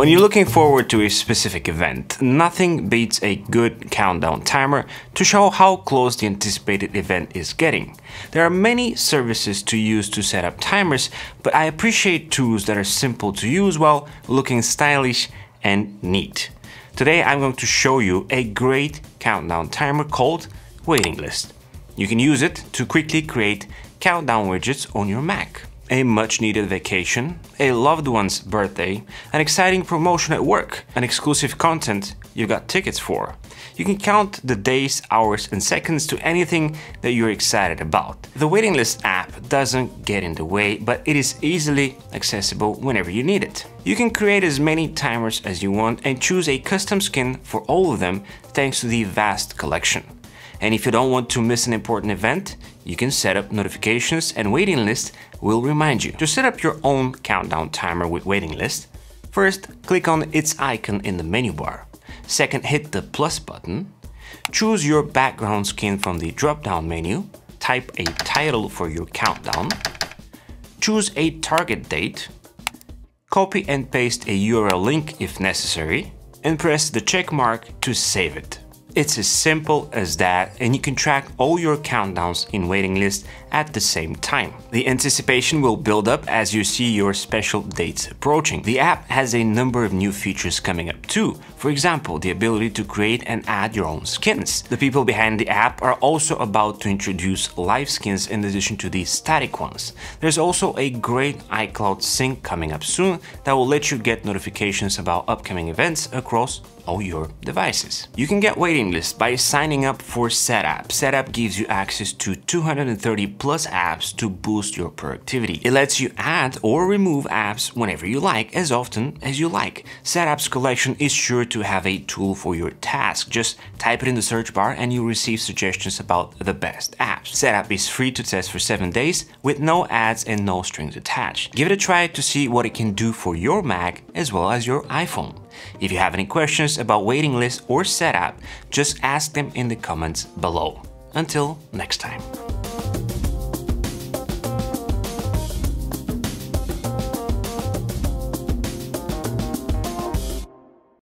When you're looking forward to a specific event, nothing beats a good countdown timer to show how close the anticipated event is getting. There are many services to use to set up timers, but I appreciate tools that are simple to use while looking stylish and neat. Today I'm going to show you a great countdown timer called Waiting List. You can use it to quickly create countdown widgets on your Mac a much needed vacation, a loved one's birthday, an exciting promotion at work, an exclusive content—you've got tickets for. You can count the days, hours, and seconds to anything that you're excited about. The waiting list app doesn't get in the way, but it is easily accessible whenever you need it. You can create as many timers as you want and choose a custom skin for all of them thanks to the vast collection. And if you don't want to miss an important event, you can set up notifications and waiting list will remind you. To set up your own countdown timer with waiting list, first click on its icon in the menu bar. Second, hit the plus button. Choose your background skin from the drop-down menu. Type a title for your countdown. Choose a target date. Copy and paste a URL link if necessary. And press the check mark to save it. It's as simple as that and you can track all your countdowns in waiting list at the same time. The anticipation will build up as you see your special dates approaching. The app has a number of new features coming up too. For example, the ability to create and add your own skins. The people behind the app are also about to introduce live skins in addition to the static ones. There's also a great iCloud sync coming up soon that will let you get notifications about upcoming events across all your devices. You can get waiting lists by signing up for Setapp. Setapp gives you access to 230 plus apps to boost your productivity. It lets you add or remove apps whenever you like, as often as you like. Setapp's collection is sure to have a tool for your task. Just type it in the search bar and you'll receive suggestions about the best apps. Setapp is free to test for 7 days with no ads and no strings attached. Give it a try to see what it can do for your Mac as well as your iPhone. If you have any questions about waiting lists or Setapp, just ask them in the comments below. Until next time.